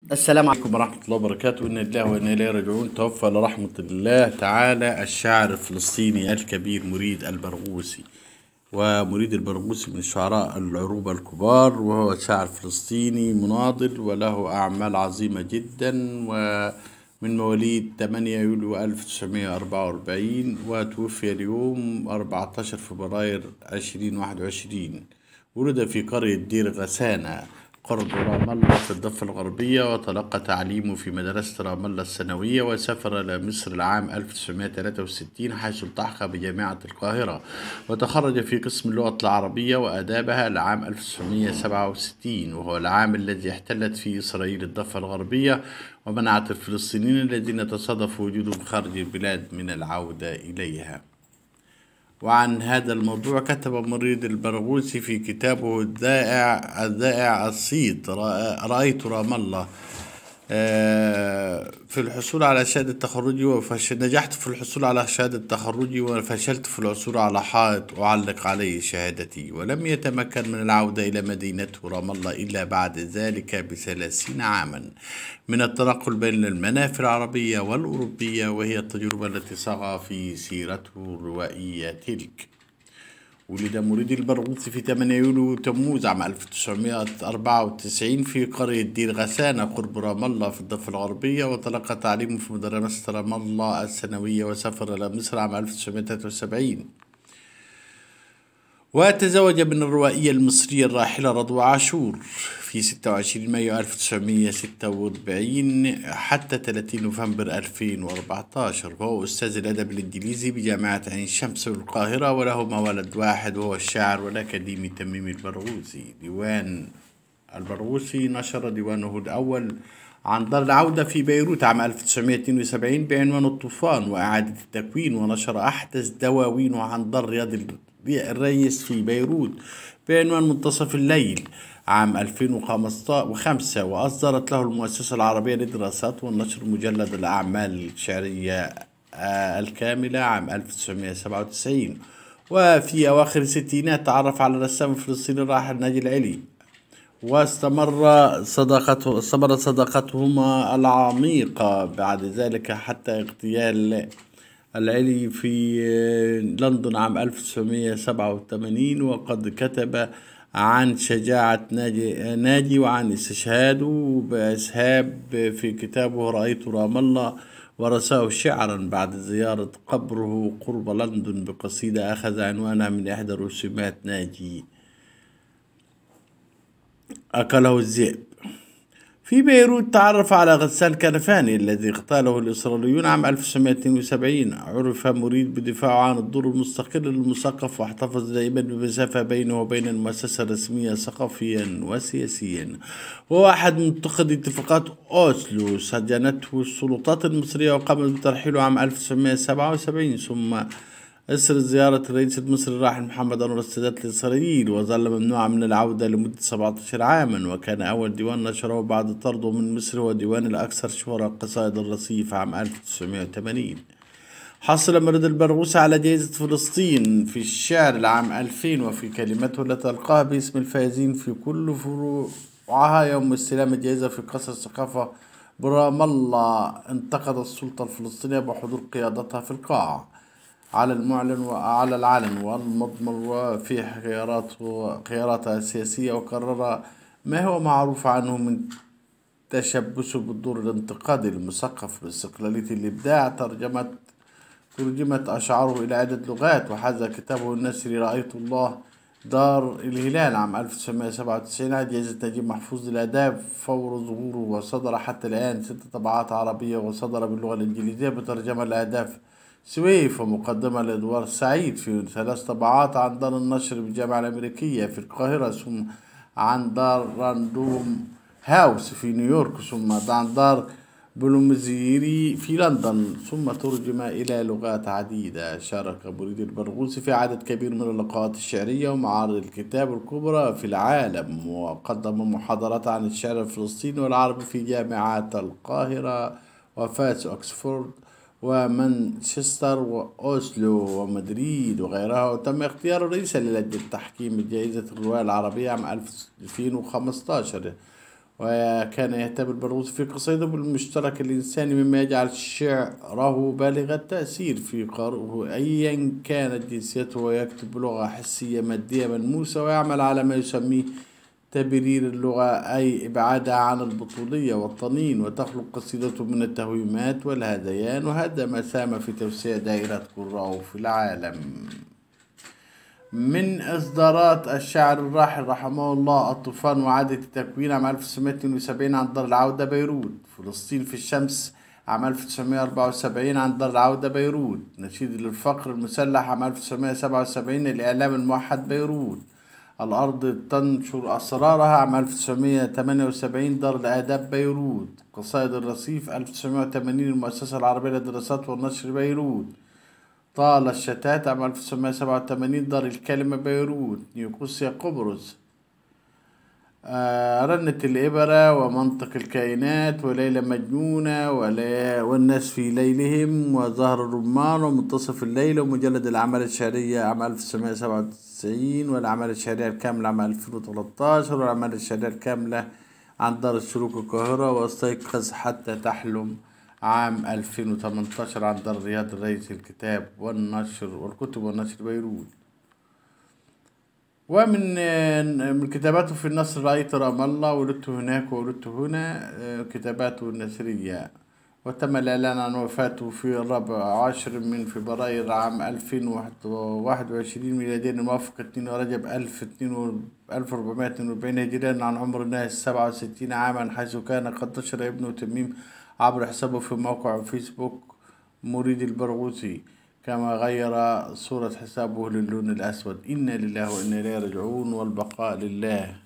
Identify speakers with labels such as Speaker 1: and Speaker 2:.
Speaker 1: السلام عليكم ورحمة الله وبركاته. إنا لله وإنا إليه راجعون. توفى لرحمة الله تعالى الشاعر الفلسطيني الكبير مريد البرغوثي. ومريد البرغوثي من الشعراء العروبة الكبار وهو شاعر فلسطيني مناضل وله أعمال عظيمة جدا ومن مواليد 8 يوليو 1944 وتوفي اليوم 14 فبراير 2021 ولد في قرية دير غسانة. قرب رام في الضفة الغربية وتلقى تعليمه في مدرسة رام الله الثانوية وسافر إلى مصر العام 1963 حيث التحق بجامعة القاهرة وتخرج في قسم اللغة العربية وآدابها العام 1967 وهو العام الذي احتلت فيه إسرائيل الضفة الغربية ومنعت الفلسطينيين الذين تصادف وجودهم خارج البلاد من العودة إليها. وعن هذا الموضوع كتب مريد البرغوثي في كتابه الذائع الذائع الصيت رأيت رام الله. في الحصول على شهادة تخرجي وفش... نجحت في الحصول على شهادة تخرجي وفشلت في العثور على حائط أعلق عليه شهادتي ولم يتمكن من العودة إلى مدينته رام الله إلا بعد ذلك بثلاثين عاما. من التنقل بين المنافذ العربية والأوروبية وهي التجربة التي صغى في سيرته الروائية تلك. ولد مريد البرغوثي في 8 يوليو تموز عام 1994 في قرية دير غسانة قرب رام الله في الضفة الغربية وتلقى تعليمه في مدرسة رام الله الثانوية وسافر إلى مصر عام 1973 وتزوج من الروائية المصرية الراحلة رضوى عاشور في 26 مايو 1946 حتى 30 نوفمبر 2014 وهو أستاذ الأدب الإنجليزي بجامعة عين شمس بالقاهرة ولهما ولد واحد وهو الشاعر والأكاديمي تميم البرغوثي ديوان البرغوثي نشر ديوانه الأول عن دار العودة في بيروت عام 1972 بعنوان الطوفان وإعادة التكوين ونشر أحدث دواوينه عن دار رياض الرئيس في بيروت بعنوان منتصف الليل عام 2005 وأصدرت له المؤسسة العربية للدراسات والنشر مجلد الأعمال الشعرية الكاملة عام 1997 وفي أواخر الستينات تعرف على الرسام الفلسطيني الراحل ناجي العلي واستمر صداقته استمرت صداقتهما العميقة بعد ذلك حتى اغتيال العلي في لندن عام 1987 وقد كتب عن شجاعة ناجي, ناجي وعن استشهاده بإسهاب في كتابه رأيت رام الله ورثاه شعرا بعد زيارة قبره قرب لندن بقصيدة أخذ عنوانها من إحدى رسومات ناجي. أكله الذئب في بيروت تعرف على غسان كنفاني الذي اغتاله الإسرائيليون عام 1972 عرف مريد بدفاعه عن الدور المستقل للمثقف واحتفظ دائما بمسافة بينه وبين المؤسسة الرسمية ثقافيا وسياسيا. وهو أحد منتقدي اتفاقات أوسلو. سجنته السلطات المصرية وقامت بترحيله عام 1977 ثم أسر زيارة الرئيس المصري الراحل محمد أنور السادات لإسرائيل وظل ممنوعا من العودة لمدة 17 عاما وكان أول ديوان نشره بعد طرده من مصر هو ديوان الأكثر شهرة قصائد الرصيف عام 1980 حصل مريد البرغوثي على جائزة فلسطين في الشعر العام 2000 وفي كلمته التي ألقاها باسم الفائزين في كل فروعها يوم استلام الجائزة في قصر الثقافة برام الله انتقد السلطة الفلسطينية بحضور قيادتها في القاعة. على المعلن وعلى العلن والمضمر وفي خياراته خياراتها السياسية وقرر ما هو معروف عنه من تشبثه بالدور الانتقادي المثقف باستقلالية الإبداع ترجمت ترجمت أشعاره إلى عدة لغات وحاز كتابه النثري رأيت الله دار الهلال عام 1997 على جائزة نجيب محفوظ للآداب فور ظهوره وصدر حتى الآن ست طبعات عربية وصدر باللغة الإنجليزية بترجمة أهداف سويف ومقدمة لإدوار سعيد في ثلاث طبعات عن دار النشر بالجامعة الأمريكية في القاهرة ثم عن دار Random House في نيويورك ثم عن دار بلومزيري في لندن ثم ترجم إلى لغات عديدة. شارك بريد البرغوثي في عدد كبير من اللقاءات الشعرية ومعارض الكتاب الكبرى في العالم وقدم محاضرات عن الشعر الفلسطيني والعربي في جامعات القاهرة وفاس أكسفورد. ومانشستر وأوسلو ومدريد وغيرها. وتم اختياره رئيسا للجنة تحكيم جائزة الرواية العربية عام 2015 وكان يهتم البرغوثي في قصيدة بالمشترك الإنساني مما يجعل شعره بالغ التأثير في قارئه أيا كانت جنسيته ويكتب بلغة حسية مادية ملموسة ويعمل على ما يسميه تبرير اللغة أي إبعادها عن البطولية والطنين وتخلق قصيدته من التهويمات والهذيان وهذا ما ساهم في توسيع دائرة قراءه في العالم. من إصدارات الشاعر الراحل رحمه الله الطوفان وعادة التكوين عام 1972 عن دار العودة بيروت. فلسطين في الشمس عام 1974 عن دار العودة بيروت. نشيد للفقر المسلح عام 1977 الإعلام الموحد بيروت. الأرض تنشر أسرارها عام 1978 دار الآداب بيروت. قصائد الرصيف 1980 المؤسسة العربية للدراسات والنشر بيروت. طال الشتات عام 1987 دار الكلمة بيروت. نيوكوسيا قبرص. رنة الإبرة ومنطق الكائنات وليلة مجنونة والناس في ليلهم وزهر الرمان ومنتصف الليل ومجلد الأعمال الشهرية عام 1997 والأعمال الشهرية الكاملة عام 2013 والأعمال الشهرية الكاملة عن دار الشروق القاهرة واستيقظ حتى تحلم عام 2018 عن دار رياض الرئيس الكتاب والنشر والكتب والنشر بيروت. ومن من كتاباته في النصر رأيت رام الله ولدت هناك وولدت هنا كتاباته النثرية. وتم الإعلان عن وفاته في الرابع عشر من فبراير عام ألفين واحد وعشرين ميلاديا الموافق اتنين رجب ألف اتنين ألف وأربعمائة اتنين وأربعين هجريا عن عمر الناس سبعة وستين عاما حيث كان قد نشر ابنه تميم عبر حسابه في موقع فيسبوك مريد البرغوثي. كما غير صورة حسابه للون الأسود. إنا لله وإنا إليه راجعون والبقاء لله.